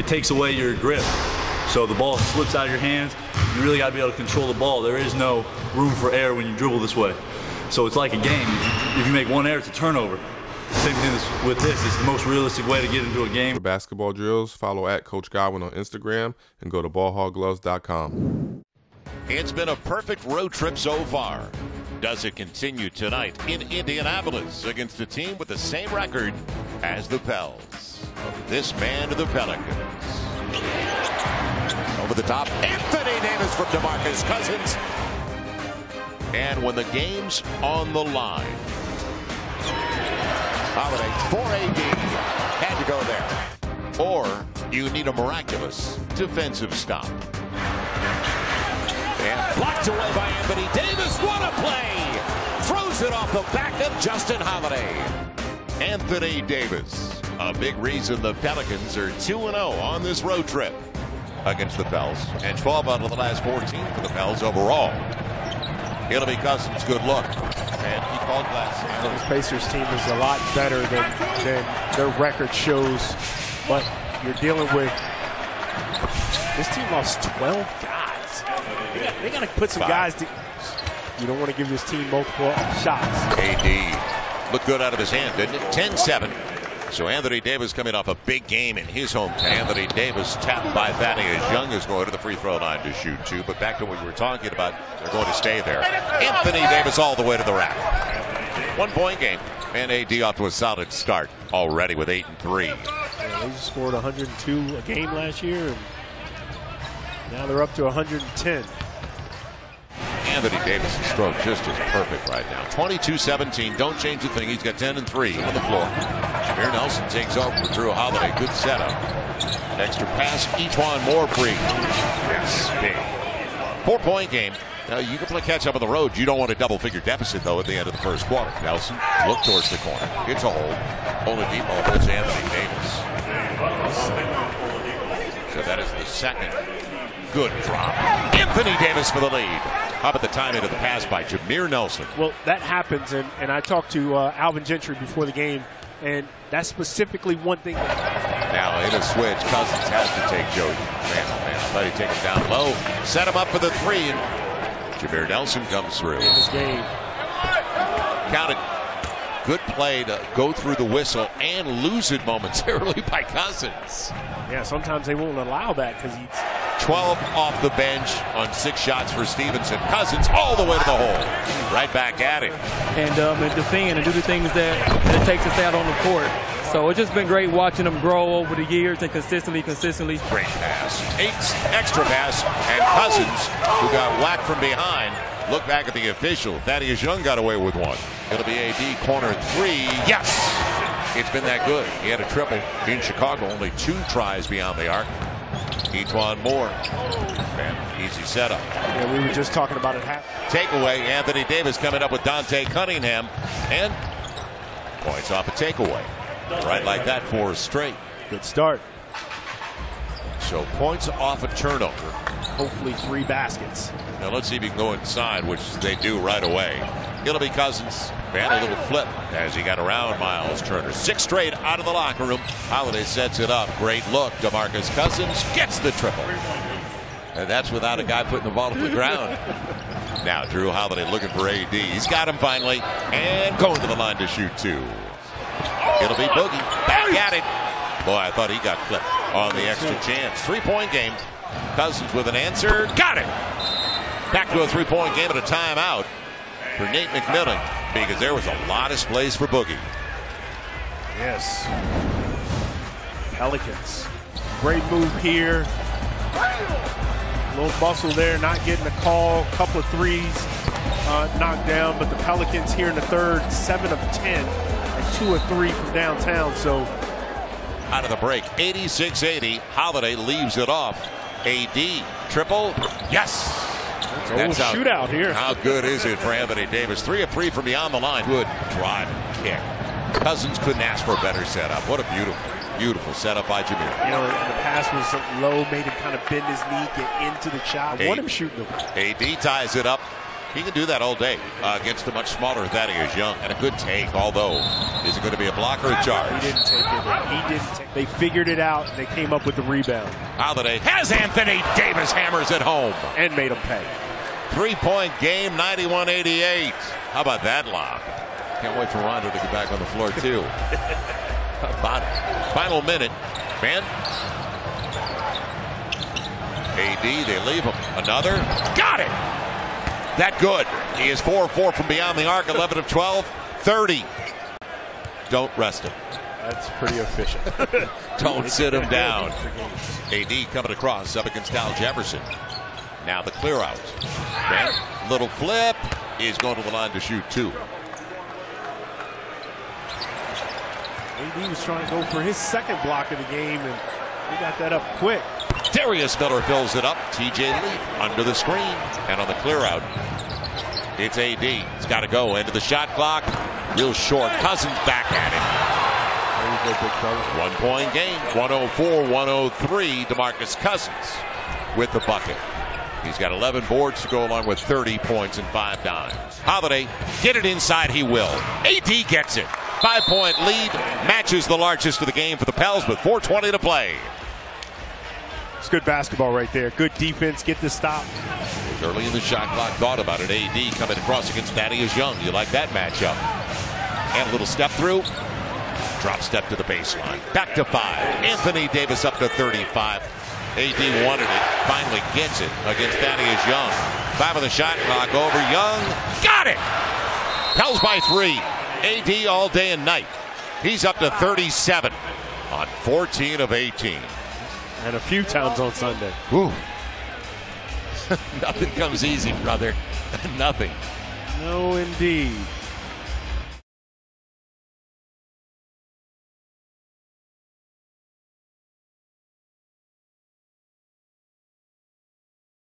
it takes away your grip. So the ball slips out of your hands. You really got to be able to control the ball. There is no room for error when you dribble this way. So it's like a game. If you make one error, it's a turnover. Same thing with this. It's the most realistic way to get into a game. For basketball drills, follow at Coach Godwin on Instagram and go to ballhoggloves.com. It's been a perfect road trip so far. Does it continue tonight in Indianapolis against a team with the same record as the Pels? This man to the Pelicans. Over the top, Anthony Davis from DeMarcus Cousins. And when the game's on the line, Holiday for AD had to go there. Or you need a miraculous defensive stop. And blocked away by Anthony Davis. What a play! Throws it off the back of Justin Holiday. Anthony Davis. A big reason the Pelicans are 2-0 on this road trip against the Pels. And 12 out of the last 14 for the Pels overall. It'll be Cousins. Good luck. And he called glass. This Pacers team is a lot better than, than their record shows. But you're dealing with this team lost 12 guys. They got to put some Five. guys. To, you don't want to give this team multiple shots. AD looked good out of his hand, didn't it? 10-7. So Anthony Davis coming off a big game in his hometown. Anthony Davis tapped by Thaddeus Young is going to the free throw line to shoot two. But back to what we were talking about, they're going to stay there. Anthony Davis all the way to the rack. One point game. And AD off to a solid start already with eight and three. Yeah, they scored 102 a game last year, and now they're up to 110. Anthony Davis' stroke just as perfect right now. 22-17. Don't change a thing. He's got 10 and 3 on the floor. Jameer Nelson takes over for Jrue Holiday. Good setup. Extra pass. E'Twaun Moore free. Yes, big. Four-point game. Now you can play catch up on the road. You don't want a double-figure deficit though at the end of the first quarter. Nelson look towards the corner. It's a hold. Oladipo holds Anthony Davis. So that is the second good drop. Anthony Davis for the lead. How about the timing of the pass by Jameer Nelson? Well, that happens, and, and I talked to uh, Alvin Gentry before the game, and that's specifically one thing. Now in a switch, Cousins has to take Jody. Man, oh man, I thought he'd take him down low. Set him up for the three, and Jameer Nelson comes through. in this game. Counted. Good play to go through the whistle and lose it momentarily by Cousins. Yeah, sometimes they won't allow that because he's 12 off the bench on six shots for Stephenson. Cousins all the way to the hole. Right back at it. and, um, and defend and do the things that, that it takes to stay out on the court. So it's just been great watching them grow over the years and consistently, consistently. Great pass. Eight extra pass. And Cousins, who got whacked from behind, look back at the official. Thaddeus Young got away with one. It'll be AD corner three. Yes! It's been that good. He had a triple in Chicago. Only two tries beyond the arc. E'Twaun Moore. Man, easy setup. yeah, we were just talking about it. Takeaway. Anthony Davis coming up with Dante Cunningham. And points off a takeaway. Right like that, four straight. Good start. So points off a turnover. Hopefully, three baskets. Now let's see if he can go inside, which they do right away. It'll be Cousins. Man, a little flip as he got around Myles Turner. Six straight out of the locker room. Holiday sets it up. Great look. DeMarcus Cousins gets the triple. And that's without a guy putting the ball to the ground. Now Jrue Holiday looking for AD. He's got him finally. And going to the line to shoot two. It'll be Boogie. Back at it. Boy, I thought he got clipped on the extra chance. Three-point game. Cousins with an answer. Got it. Back to a three-point game at a timeout for Nate McMillan because there was a lot of space for Boogie. Yes. Pelicans. Great move here. A little muscle there, not getting the call. Couple of threes uh, knocked down, but the Pelicans here in the third, seven of ten, and two of three from downtown. So Out of the break, 86-80. Holiday leaves it off. AD triple. Yes. It's oh, a little shootout here. How good is it for Anthony Davis? Three of three from beyond the line. Good drive and kick. Cousins couldn't ask for a better setup. What a beautiful, beautiful setup by Jameer. You know, the pass was low, made him kind of bend his knee, get into the shot. I want him shooting them. AD ties it up. He can do that all day uh, against a much smaller Thaddeus Young. And a good take, although, is it going to be a block or a charge? He didn't take it. He didn't take They figured it out, and they came up with the rebound. Holiday has Anthony Davis hammers at home. And made him pay. Three-point game, 91-88. How about that lob? Can't wait for Rondo to get back on the floor, too. about final minute. Man. AD, they leave him. Another. Got it! That good. He is 4-4 from beyond the arc, 11 of 12, 30. Don't rest him. That's pretty efficient. Don't sit him down. AD coming across up against Al Jefferson. Now the clear out. Little flip. Is going to the line to shoot two. AD was trying to go for his second block of the game, and he got that up quick. Darius Miller fills it up. TJ Leaf under the screen. And on the clear out, it's AD. It's got to go into the shot clock. Real short. Cousins back at it. One point game. 104 103. Demarcus Cousins with the bucket. He's got 11 boards to go along with 30 points and five dimes. Holiday, get it inside, he will. AD gets it. Five point lead matches the largest of the game for the Pels with 4.20 to play. It's good basketball right there. Good defense. Get the stop. Early in the shot clock, thought about it. AD coming across against Thaddeus Young. You like that matchup. And a little step through. Drop step to the baseline. Back to five. Anthony Davis up to 35. AD wanted it. Finally gets it against Thaddeus Young. Five of the shot clock over. Young got it. Pels by three. AD all day and night. He's up to 37 on 14 of 18. And a few times on Sunday. Whew. Nothing comes easy, brother. Nothing. No, indeed.